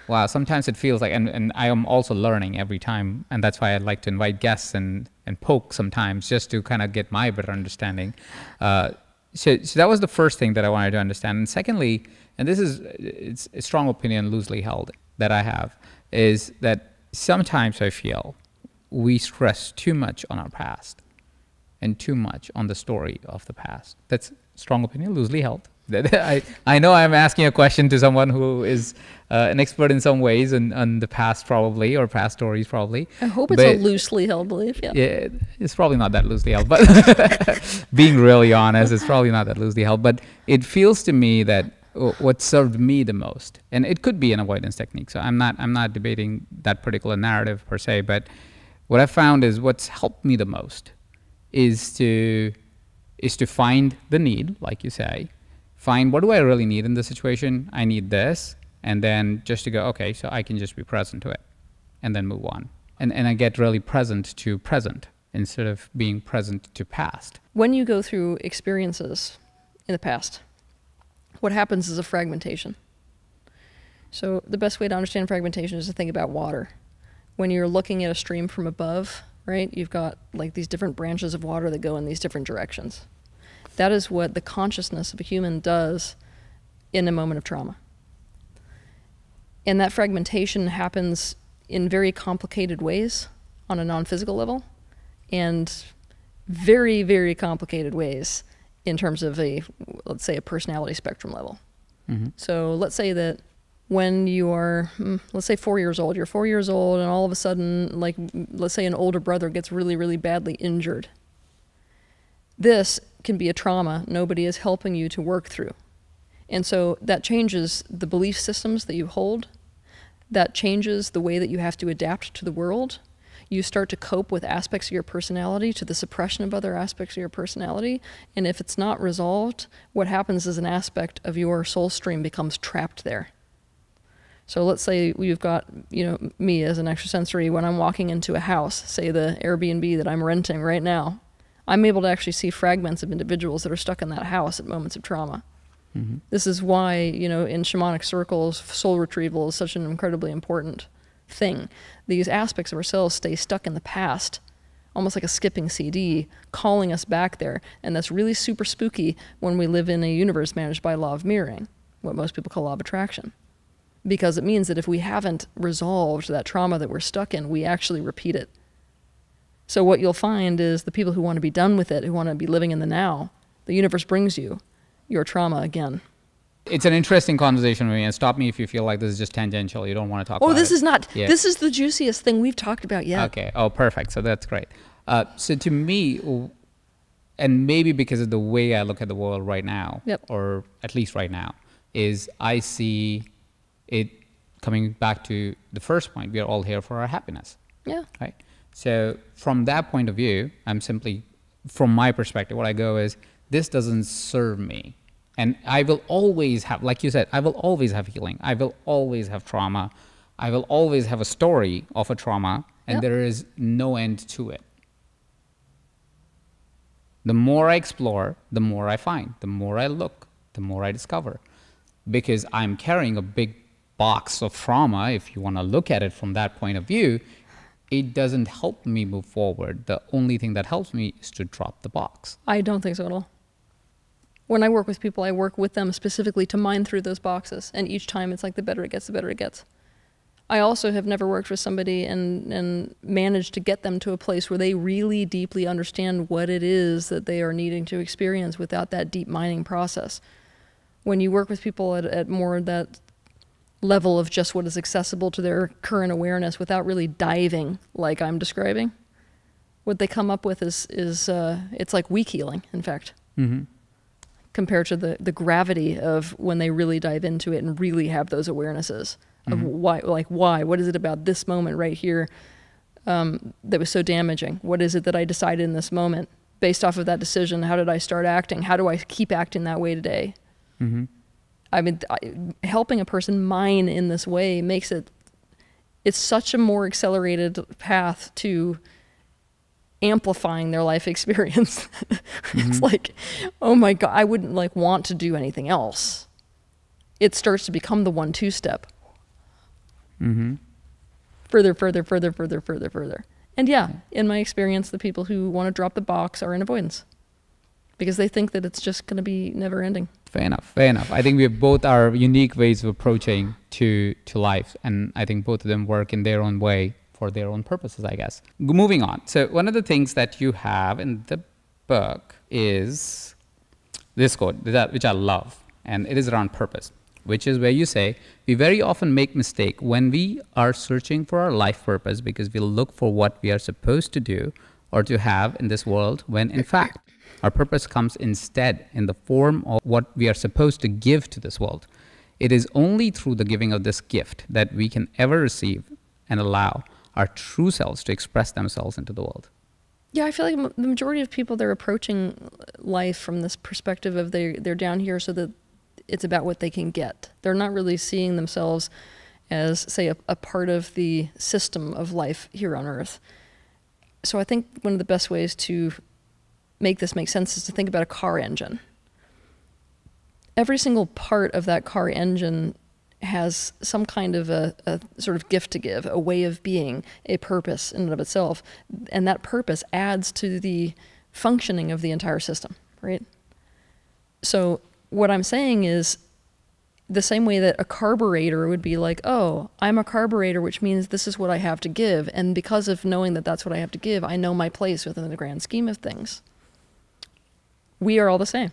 Wow, sometimes it feels like, and, and I am also learning every time, and that's why I'd like to invite guests and, and poke sometimes just to kind of get my better understanding. Uh, so, so that was the first thing that I wanted to understand. And secondly, and this is it's a strong opinion, loosely held, that I have, is that sometimes I feel we stress too much on our past and too much on the story of the past. That's strong opinion, loosely held. I, I know I'm asking a question to someone who is uh, an expert in some ways and on the past probably or past stories probably. I hope it's a loosely held belief. Yeah. Yeah, it's probably not that loosely held, but being really honest, it's probably not that loosely held. But it feels to me that what served me the most, and it could be an avoidance technique. So I'm not I'm not debating that particular narrative per se, but what I found is what's helped me the most is to is to find the need, like you say, find what do I really need in this situation. I need this, and then just to go, okay, so I can just be present to it, and then move on. And and I get really present to present instead of being present to past. When you go through experiences in the past, what happens is a fragmentation. So, the best way to understand fragmentation is to think about water. When you're looking at a stream from above, right, you've got like these different branches of water that go in these different directions. That is what the consciousness of a human does in a moment of trauma. And that fragmentation happens in very complicated ways on a non physical level and very, very complicated ways in terms of a, let's say, a personality spectrum level. Mm-hmm. So let's say that when you are, mm, let's say, four years old, you're four years old, and all of a sudden, like, let's say an older brother gets really, really badly injured. This can be a trauma nobody is helping you to work through. And so that changes the belief systems that you hold. That changes the way that you have to adapt to the world. You start to cope with aspects of your personality to the suppression of other aspects of your personality. And if it's not resolved, what happens is an aspect of your soul stream becomes trapped there. So let's say you've got, you know, me as an extrasensory when I'm walking into a house, say the Airbnb that I'm renting right now, I'm able to actually see fragments of individuals that are stuck in that house at moments of trauma. Mm-hmm. This is why, you know, in shamanic circles, soul retrieval is such an incredibly important thing. These aspects of ourselves stay stuck in the past, almost like a skipping CD, calling us back there. And that's really super spooky when we live in a universe managed by law of mirroring, what most people call law of attraction. Because it means that if we haven't resolved that trauma that we're stuck in, we actually repeat it. So what you'll find is the people who want to be done with it, who want to be living in the now, the universe brings you your trauma again. It's an interesting conversation with me, and stop me if you feel like this is just tangential. You don't want to talk. Oh, about this it. is not. Yeah. This is the juiciest thing we've talked about yet. Okay. Oh, perfect. So that's great. Uh, so to me, and maybe because of the way I look at the world right now, Yep. or at least right now, is I see it coming back to the first point. We are all here for our happiness, Yeah. right? So from that point of view, I'm simply, from my perspective, what I go is this doesn't serve me. And I will always have, like you said, I will always have healing. I will always have trauma. I will always have a story of a trauma, and Yep. there is no end to it. The more I explore, the more I find. The more I look, the more I discover. Because I'm carrying a big box of trauma, if you want to look at it from that point of view, it doesn't help me move forward. The only thing that helps me is to drop the box. I don't think so at all. When I work with people, I work with them specifically to mine through those boxes. And each time it's like the better it gets, the better it gets. I also have never worked with somebody and, and managed to get them to a place where they really deeply understand what it is that they are needing to experience without that deep mining process. when you work with people at, at more that level of just what is accessible to their current awareness without really diving like I'm describing, what they come up with is is uh, it's like weak healing, in fact, Mm-hmm. compared to the the gravity of when they really dive into it and really have those awarenesses of Mhm. why, like why, what is it about this moment right here um, that was so damaging? What is it that I decided in this moment based off of that decision? How did I start acting? How do I keep acting that way today? Mm-hmm. I mean, I, helping a person mine in this way makes it, it's such a more accelerated path to amplifying their life experience. it's Mhm. like, oh my God, I wouldn't like want to do anything else. It starts to become the one two step Mm-hmm. further, further, further, further, further, further. And yeah, in my experience, the people who want to drop the box are in avoidance because they think that it's just going to be never ending. Fair enough. Fair enough. I think we both are unique ways of approaching to to life, and I think both of them work in their own way for their own purposes. I guess. Moving on. So one of the things that you have in the book is this quote which I love, and it is around purpose, which is where you say we very often make mistake when we are searching for our life purpose because we look for what we are supposed to do or to have in this world when in fact our purpose comes instead in the form of what we are supposed to give to this world. It is only through the giving of this gift that we can ever receive and allow our true selves to express themselves into the world. Yeah, I feel like the majority of people they're approaching life from this perspective of they they're down here so that it's about what they can get. They're not really seeing themselves as say a, a part of the system of life here on earth. So I think one of the best ways to make this make sense is to think about a car engine. Every single part of that car engine has some kind of a, a sort of gift to give, a way of being, a purpose in and of itself. And that purpose adds to the functioning of the entire system, right? So, what I'm saying is the same way that a carburetor would be like, oh, I'm a carburetor, which means this is what I have to give. And because of knowing that that's what I have to give, I know my place within the grand scheme of things. We are all the same.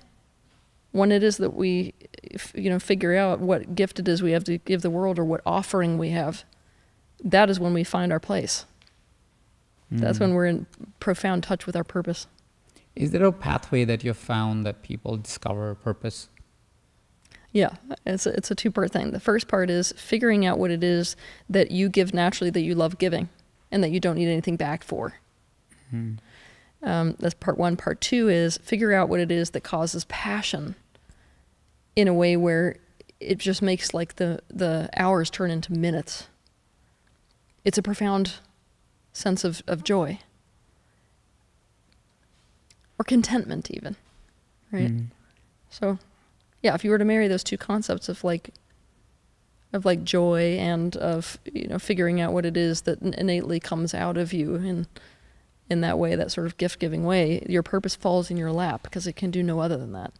When it is that we, you know, figure out what gift it is we have to give the world or what offering we have, that is when we find our place. That's Mm. when we're in profound touch with our purpose. Is there a pathway that you've found that people discover purpose? Yeah, it's a, it's a two part thing. The first part is figuring out what it is that you give naturally that you love giving and that you don't need anything back for. Mm. Um, that's part one. Part two is figure out what it is that causes passion in a way where it just makes like the, the hours turn into minutes. It's a profound sense of, of joy or contentment, even, right? Mm. So, yeah, if you were to marry those two concepts of like of like joy and of you know figuring out what it is that innately comes out of you in in that way, that sort of gift giving way, your purpose falls in your lap because it can do no other than that.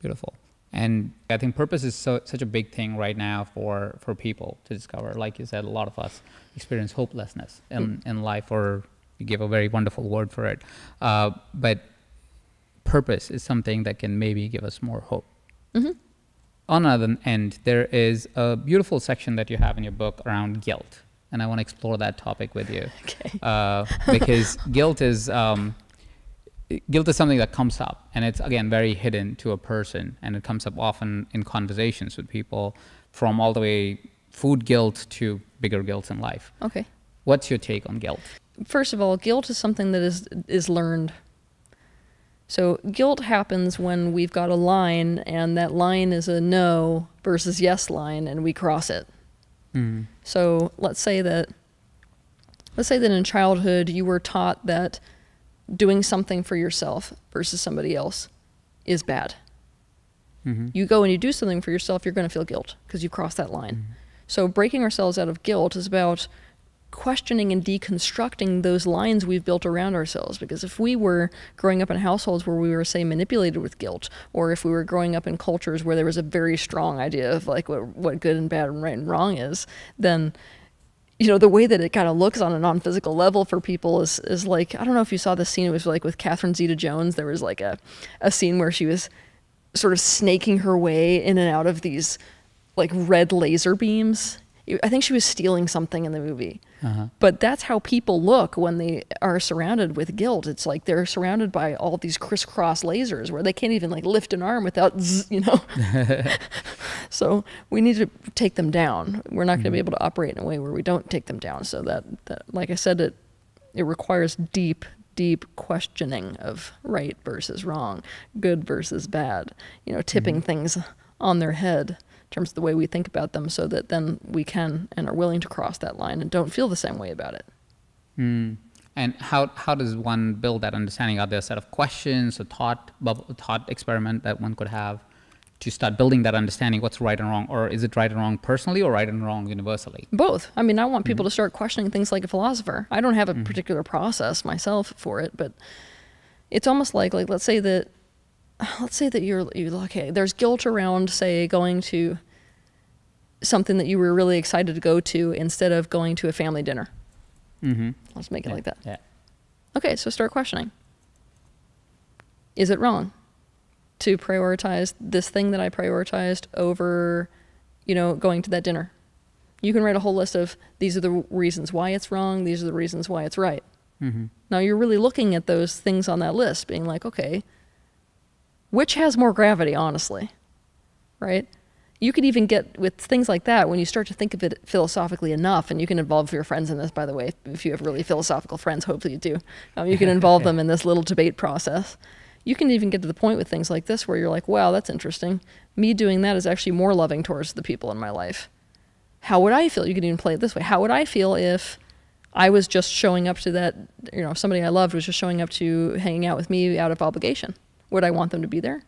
Beautiful. And I think purpose is so, such a big thing right now for, for people to discover. Like you said, a lot of us experience hopelessness in, in life, or you give a very wonderful word for it. Uh, but purpose is something that can maybe give us more hope. hmm On another end, there is a beautiful section that you have in your book around guilt. And I want to explore that topic with you Okay. uh, because guilt is um, guilt is something that comes up and it's again very hidden to a person and it comes up often in conversations with people from all the way food guilt to bigger guilt in life Okay. what's your take on guilt First of all, guilt is something that is is learned. So guilt happens when we've got a line and that line is a no versus yes line and we cross it. Mm. So let's say that let's say that in childhood you were taught that doing something for yourself versus somebody else is bad. hmm You go and you do something for yourself, you're going to feel guilt because you crossed that line. So breaking ourselves out of guilt is about questioning and deconstructing those lines we've built around ourselves because if we were growing up in households where we were say manipulated with guilt or if we were growing up in cultures where there was a very strong idea of like what, what good and bad and right and wrong is then you know the way that it kind of looks on a non-physical level for people is is like I don't know if you saw this scene it was like with Catherine Zeta-Jones there was like a a scene where she was sort of snaking her way in and out of these like red laser beams. I think she was stealing something in the movie. Uh-huh. But that's how people look when they are surrounded with guilt. It's like they're surrounded by all these crisscross lasers where they can't even like lift an arm without, zzz, you know. so we need to take them down. We're not going to be able to operate in a way where we don't take them down. So that, that like I said, it it requires deep, deep questioning of right versus wrong, good versus bad. You know, tipping things on their head terms of the way we think about them, so that then we can and are willing to cross that line and don't feel the same way about it. Mm. And how, how does one build that understanding? Are there a set of questions, a thought bubble, thought experiment that one could have to start building that understanding? What's right and wrong, or is it right and wrong personally, or right and wrong universally? Both. I mean, I want people to start questioning things like a philosopher. I don't have a particular process myself for it, but it's almost like like let's say that let's say that you're you okay, there's guilt around say going to something that you were really excited to go to instead of going to a family dinner. Mm-hmm. Let's make it Yeah. like that. Yeah. Okay, so start questioning. Is it wrong to prioritize this thing that I prioritized over, you know, going to that dinner? You can write a whole list of these are the reasons why it's wrong, these are the reasons why it's right. Mm-hmm. Now you're really looking at those things on that list, being like, okay, which has more gravity, honestly? Right? You could even get with things like that when you start to think of it philosophically enough, and you can involve your friends in this, by the way, if you have really philosophical friends, hopefully you do. Um, you can involve them in this little debate process. You can even get to the point with things like this where you're like, wow, that's interesting. Me doing that is actually more loving towards the people in my life. How would I feel? You could even play it this way. How would I feel if I was just showing up to that, you know, somebody I loved was just showing up to hanging out with me out of obligation. Would I want them to be there?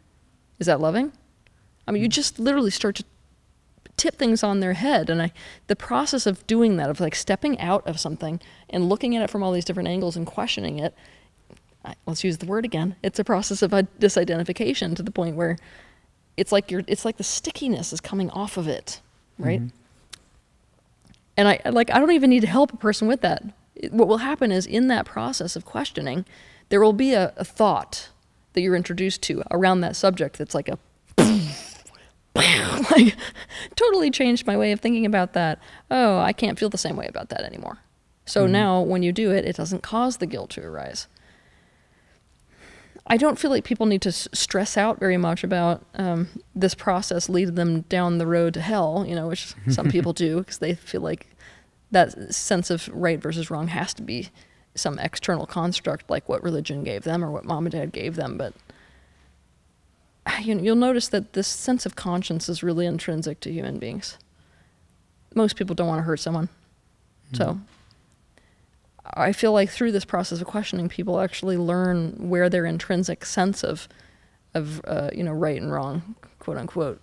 Is that loving? I mean, you mm. just literally start to tip things on their head. And I, the process of doing that, of like stepping out of something and looking at it from all these different angles and questioning it, I, let's use the word again. It's a process of disidentification to the point where it's like you're, it's like the stickiness is coming off of it, right? Mm-hmm. And I like I don't even need to help a person with that. It- What will happen is in that process of questioning, there will be a, a thought that you're introduced to around that subject that's like a like totally changed my way of thinking about that. Oh, I can't feel the same way about that anymore. So now when you do it, it doesn't cause the guilt to arise. I don't feel like people need to s- stress out very much about um, this process leading them down the road to hell, you know, which some people do because they feel like that sense of right versus wrong has to be some external construct like what religion gave them or what mom and dad gave them. But you know, you'll notice that this sense of conscience is really intrinsic to human beings. Most people don't want to hurt someone. So I feel like through this process of questioning, people actually learn where their intrinsic sense of, of uh, you know, right and wrong, quote unquote,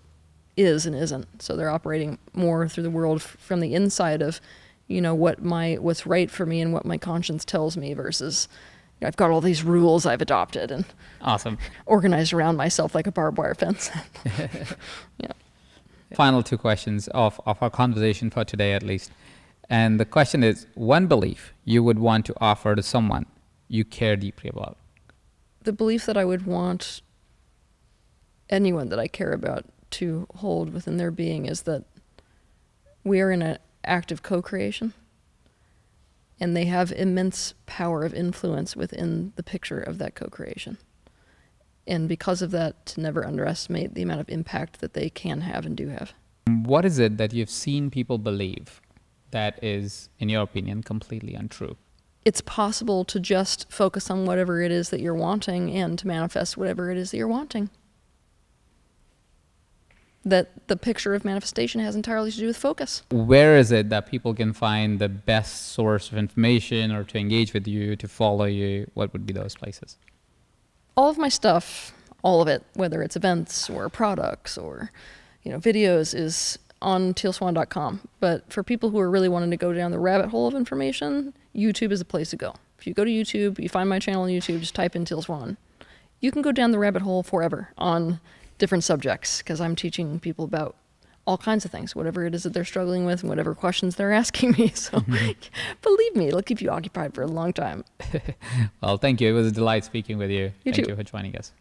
is and isn't. So they're operating more through the world f- from the inside of, you know, what my what's right for me and what my conscience tells me versus, you know, I've got all these rules I've adopted and Awesome. organized around myself like a barbed wire fence. yeah. Final two questions of, of our conversation for today, at least. And the question is one belief you would want to offer to someone you care deeply about. the belief that I would want anyone that I care about to hold within their being is that we are in an act of co creation and they have immense power of influence within the picture of that co creation. And because of that, to never underestimate the amount of impact that they can have and do have. What is it that you've seen people believe that is, in your opinion, completely untrue? It's possible to just focus on whatever it is that you're wanting and to manifest whatever it is that you're wanting. That the picture of manifestation has entirely to do with focus. Where is it that people can find the best source of information or to engage with you, to follow you? What would be those places? all of my stuff, all of it, whether it's events or products or you know videos, is on tealswan.com. But for people who are really wanting to go down the rabbit hole of information, YouTube is a place to go. If you go to YouTube, you find my channel on YouTube, just type in Teal Swan. You can go down the rabbit hole forever on different subjects because I'm teaching people about all kinds of things, whatever it is that they're struggling with and whatever questions they're asking me. So believe me, it'll keep you occupied for a long time. Well, thank you. It was a delight speaking with you. You thank too. you for joining us.